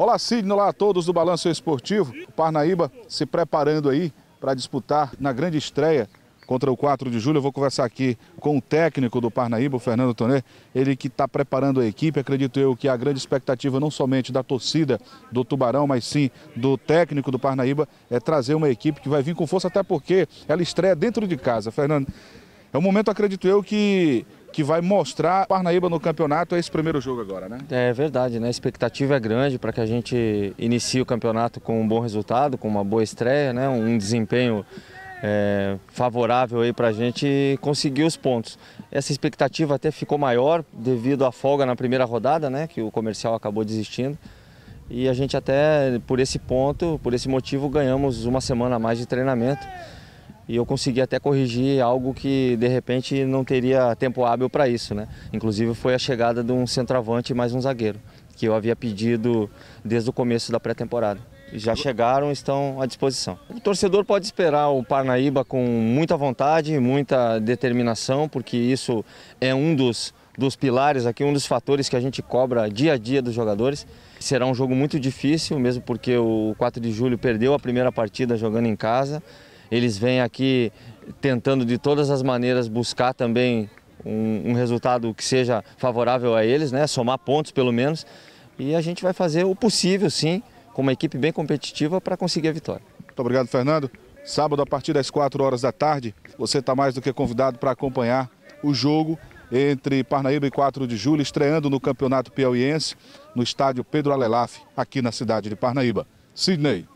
Olá, Sidney, olá a todos do Balanço Esportivo. O Parnaíba se preparando aí para disputar na grande estreia contra o 4 de julho. Eu vou conversar aqui com o técnico do Parnaíba, o Fernando Tonê, ele que está preparando a equipe. Acredito eu que a grande expectativa não somente da torcida do Tubarão, mas sim do técnico do Parnaíba é trazer uma equipe que vai vir com força, até porque ela estreia dentro de casa. Fernando, é um momento, acredito eu, que que vai mostrar Parnaíba no campeonato é esse primeiro jogo agora, né? É verdade, né? A expectativa é grande para que a gente inicie o campeonato com um bom resultado, com uma boa estreia, né? Um desempenho é, favorável aí para a gente conseguir os pontos. Essa expectativa até ficou maior devido à folga na primeira rodada, né? Que o comercial acabou desistindo. E a gente até por esse ponto, por esse motivo, ganhamos uma semana a mais de treinamento e eu consegui até corrigir algo que de repente não teria tempo hábil para isso, né? Inclusive foi a chegada de um centroavante e mais um zagueiro, que eu havia pedido desde o começo da pré-temporada. Já chegaram, estão à disposição. O torcedor pode esperar o Parnaíba com muita vontade, muita determinação, porque isso é um dos, dos pilares aqui, um dos fatores que a gente cobra dia a dia dos jogadores. Será um jogo muito difícil, mesmo porque o 4 de julho perdeu a primeira partida jogando em casa. Eles vêm aqui tentando de todas as maneiras buscar também um, um, resultado que seja favorável a eles, né? somar pontos pelo menos. E a gente vai fazer o possível, sim, com uma equipe bem competitiva para conseguir a vitória. Muito obrigado, Fernando. Sábado, a partir das 4 horas da tarde, você está mais do que convidado para acompanhar o jogo entre Parnaíba e 4 de julho, estreando no Campeonato Piauiense, no estádio Pedro Alelaf, aqui na cidade de Parnaíba. Sidney.